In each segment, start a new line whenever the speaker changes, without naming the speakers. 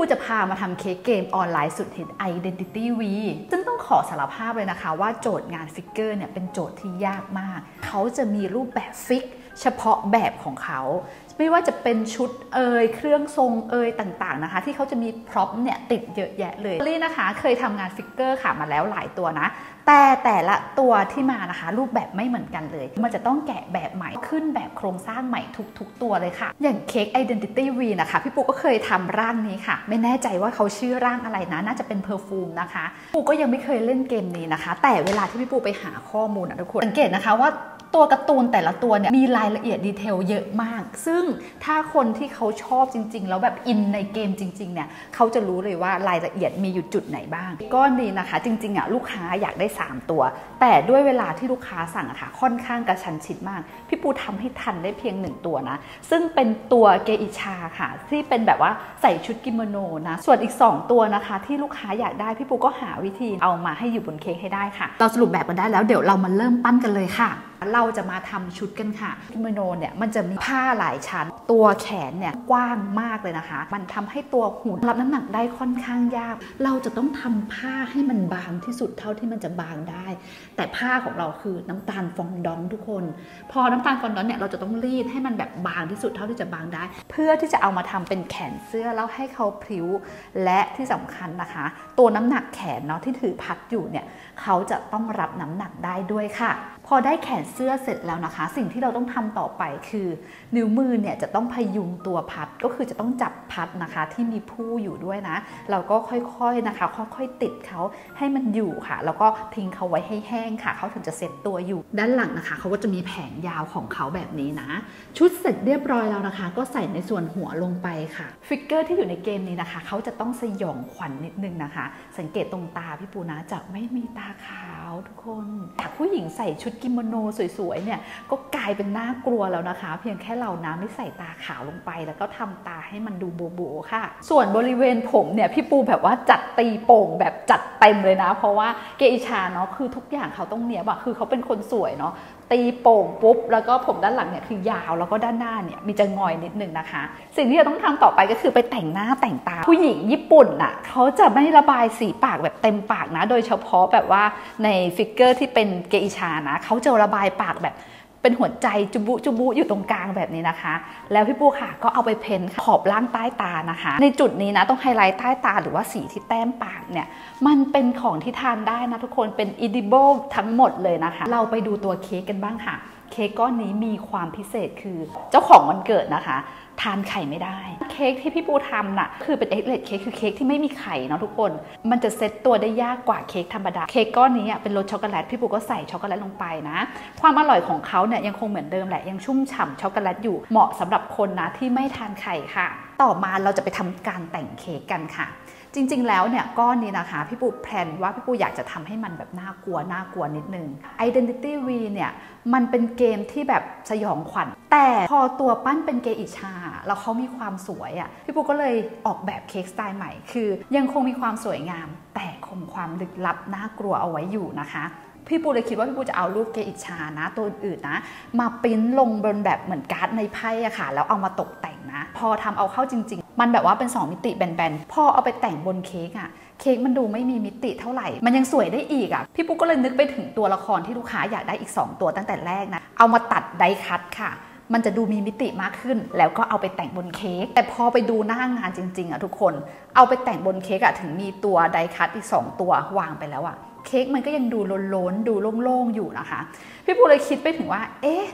ปูจะพามาทำเค้กเกมออนไลน์สุดฮิต Identity V ซึ่งต้องขอสารภาพเลยนะคะว่าโจทย์งาน figure เนี่ยเป็นโจทย์ที่ยากมาก เขาจะมีรูปแบบ fig เฉพาะแบบของเขา ไม่ว่าจะเป็นชุดเอยเครื่องทรงเอยต่างๆนะคะ ที่เขาจะมี prop เนี่ยติดเยอะแยะเลยนี่นะคะ เคยทำงาน figure ค่ะมาแล้วหลายตัวนะ แต่แต่ละตัวที่มานะคะ รูปแบบไม่เหมือนกันเลย มันจะต้องแกะแบบใหม่ขึ้นแบบโครงสร้างใหม่ทุก ๆ ตัวเลยค่ะ อย่างเค้ก Identity V นะคะ พี่ปูก็เคยทำร่างนี้ค่ะ ไม่แน่ใจว่าเขาชื่อร่างอะไรนะ น่าจะเป็น Perfume นะคะปูก็ยังไม่เคยเล่นเกมนี้นะคะ แต่เวลาที่พี่ปูไปหาข้อมูลนะทุกคนสังเกตนะคะว่าตัวการ์ตูนแต่ละตัวเนี่ยมีรายละเอียด detail เยอะมาก ซึ่งถ้าคนที่เขาชอบจริง ๆ แล้วแบบ in ในเกมจริงๆเนี่ยเขาจะรู้เลยว่ารายละเอียดมีอยู่จุดไหนบ้างก้อนนี้นะคะ จริงๆอะลูกค้าอยากได้ 3 ตัว แต่ด้วยเวลาที่ลูกค้าสั่งอะค่ะค่อนข้างกระชันชิดมาก พี่ปูทำให้ทันได้เพียง 1 ตัวนะ ซึ่งเป็นตัวเกอิชาค่ะ ที่เป็นแบบว่าใส่ชุดกิโมโนนะ ส่วนอีก 2 ตัวนะคะ ที่ลูกค้าอยากได้พี่ปูก็หาวิธีเอามาให้อยู่บนเค้กให้ได้ค่ะ เราสรุปแบบกันได้แล้วเดี๋ยวเรามาเริ่มปั้นกันเลยค่ะ เราจะมาทำชุดกันค่ะกิโมโนเนี่ยมันจะมีผ้าหลายชั้น ตัวแขนเนี่ยกว้างมากเลยนะคะ มันทำให้ตัวหุ่นรับน้ำหนักได้ค่อนข้างยาก เราจะต้องทำผ้าให้มันบางที่สุดเท่าที่มันจะบางได้ แต่ผ้าของเราคือน้ำตาลฟองดองทุกคน พอน้ำตาลฟองดองเนี่ยเราจะต้องรีดให้มันแบบบางที่สุดเท่าที่จะบางได้ เพื่อที่จะเอามาทำเป็นแขนเสื้อแล้วให้เขาพริ้วและที่สำคัญนะคะ ตัวน้ำหนักแขนเนาะที่ถือพัดอยู่เนี่ยเขาจะต้องรับน้ำหนักได้ด้วยค่ะ พอได้แขนเสื้อเสร็จแล้วนะคะ สิ่งที่เราต้องทำต่อไปคือ นิ้วมือเนี่ยจะต้องพยุงตัวพัดก็คือจะต้องจับพัดนะคะที่มีผู้อยู่ด้วยนะ เราก็ค่อยๆนะคะ ค่อยๆติดเขาให้มันอยู่ค่ะ แล้วก็ทิ้งเขาไว้ให้แห้งค่ะเขาถึงจะเซ็ตตัวอยู่ ด้านหลังนะคะเขาก็จะมีแผงยาวของเขาแบบนี้นะ ชุดเสร็จเรียบร้อยแล้วนะคะ ก็ใส่ในส่วนหัวลงไปค่ะ figure ที่อยู่ในเกมนี้นะคะเขาจะต้องสยองขวัญนิดนึงนะคะ สังเกตตรงตาพี่ปูนะจะไม่มีตาขาวทุกคนแต่ผู้หญิงใส่ชุดกิโมโนสวยๆเนี่ยก็กลายเป็นน่ากลัวแล้วนะคะ เพียงแค่เรานะไม่ใส่ตาขาวลงไป แล้วก็ทำตาให้มันดูโบ๋ๆค่ะ ส่วนบริเวณผมเนี่ยพี่ปูแบบว่าจัดตีโป่งแบบจัดเต็มเลยนะ เพราะว่าเกอิชาเนาะคือทุกอย่างเขาต้องเนียบอะคือเขาเป็นคนสวยเนาะ ตีโป่งปุ๊บแล้วก็ผมด้านหลังเนี่ยคือยาวแล้วก็ด้านหน้าเนี่ยมีจะงอยนิดนึงนะคะ สิ่งที่เราต้องทำต่อไปก็คือไปแต่งหน้าแต่งตา ผู้หญิงญี่ปุ่นน่ะเขาจะไม่ระบายสีปากแบบเต็มปากนะ โดยเฉพาะแบบว่าใน figure ที่เป็นเกอิชานะเขาจะระบายปากแบบ เป็นหัวใจจุบุจุบุอยู่ตรงกลางแบบนี้นะคะ แล้วพี่ปูค่ะก็เอาไปเพ้นขอบล่างใต้ตานะคะ ในจุดนี้นะต้องไฮไลท์ใต้ตาหรือว่าสีที่แต้มปากเนี่ยมันเป็นของที่ทานได้นะทุกคนเป็นอิดิโบทั้งหมดเลยนะคะ เราไปดูตัวเค้กกันบ้างค่ะ เค้กก้อนนี้มีความพิเศษคือเจ้าของวันเกิดนะคะ ทานไข่ไม่ได้ เค้กที่พี่ปูทำน่ะคือเป็นเอ็กเลดเค้กคือเค้กที่ไม่มีไข่เนาะทุกคน มันจะเซตตัวได้ยากกว่าเค้กธรรมดา เค้กก้อนนี้อะเป็นรสช็อกโกแลตพี่ปูก็ใส่ช็อกโกแลตลงไปนะ ความอร่อยของเขาเนี่ยยังคงเหมือนเดิมแหละยังชุ่มฉ่ำช็อกโกแลตอยู่เหมาะสำหรับคนนะที่ไม่ทานไข่ค่ะ ต่อมาเราจะไปทำการแต่งเค้กกันค่ะ จริง ๆ แล้วเนี่ยก้อนนี้นะคะ พี่ปูแพลนว่าพี่ปูอยากจะทำให้มันแบบน่ากลัวน่ากลัวนิดนึง Identity V เนี่ยมันเป็นเกมที่แบบสยองขวัญ แต่พอตัวปั้นเป็นเกอิชา แล้วเขามีความสวยอะ่ะพี่ปูก็เลยออกแบบเค้กสไตล์ใหม่ คือ ยังคงมีความสวยงาม แต่คงความลึกลับน่ากลัวเอาไว้อยู่นะคะ พี่ปูเลยคิดว่าพี่ปูจะเอารูปเกอิชานะ ตัวอื่นนะ มาปริ้นลงบนแบบเหมือนการ์ดในไพ่อะค่ะ แล้วเอามาตกแต่งนะ พอทำเอาเข้าจริง ๆ มันแบบว่าเป็น 2 มิติแบนๆ พอเอาไปแต่งบนเค้กอะเค้กมันดูไม่มีมิติเท่าไหร่ มันยังสวยได้อีกอะพี่ปูกก็เลยนึกไปถึงตัวละครที่ลูกค้าอยากได้อีก 2 ตัวตั้งแต่แรกนะ เอามาตัดไดคัตค่ะ มันจะดูมีมิติมากขึ้น แล้วก็เอาไปแต่งบนเค้กแต่พอไปดูหน้างานจริง ๆอะทุกคน เอาไปแต่งบนเค้กอะถึงมีตัวไดคัตอีก 2 ตัววางไปแล้วอะเค้กมันก็ยังดูล้นๆดูโล่งๆอยู่นะคะ พี่ปูเลยคิดไปถึงว่า เอ๊ะ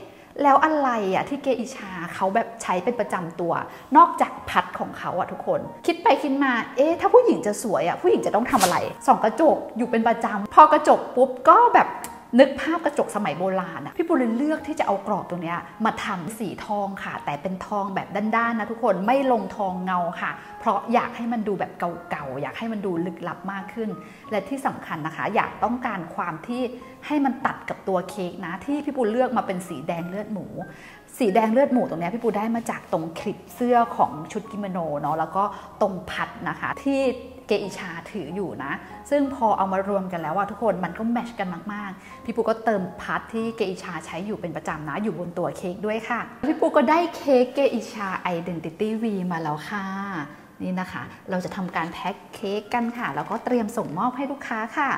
แล้วอะไรอะที่เกอิชาเขาแบบใช้เป็นประจำตัว นอกจากพัดของเขาอะทุกคน คิดไปคิดมา เอ๊ะถ้าผู้หญิงจะสวยอะผู้หญิงจะต้องทำอะไรส่องกระจกอยู่เป็นประจำพอกระจกปุ๊บก็แบบ นึกภาพกระจกสมัยโบราณอะพี่ปูเลยเลือกที่จะเอากรอบตรงนี้มาทำสีทองค่ะ แต่เป็นทองแบบด้านๆนะทุกคนไม่ลงทองเงาค่ะ เพราะอยากให้มันดูแบบเก่าๆอยากให้มันดูลึกลับมากขึ้น และที่สำคัญนะคะ อยากต้องการความที่ให้มันตัดกับตัวเค้กนะ ที่พี่ปูเลือกมาเป็นสีแดงเลือดหมู สีแดงเลือดหมูตรงนี้พี่ปูได้มาจากตรงคลิปเสื้อของชุดกิโมโนเนาะแล้วก็ตรงพัดนะคะที่ เกอิชาถืออยู่นะ ซึ่งพอเอามารวมกันแล้วว่าทุกคนมันก็แมชกันมาก ๆ พี่ปูก็เติมพัทที่เกอิชาใช้อยู่เป็นประจำนะอยู่บนตัวเค้กด้วยค่ะ พี่ปูก็ได้เค้กเกอิชา Identity V มาแล้วค่ะนี่นะคะ เราจะทำการแพ็คเค้กกันค่ะ แล้วก็เตรียมส่งมอบให้ลูกค้าค่ะ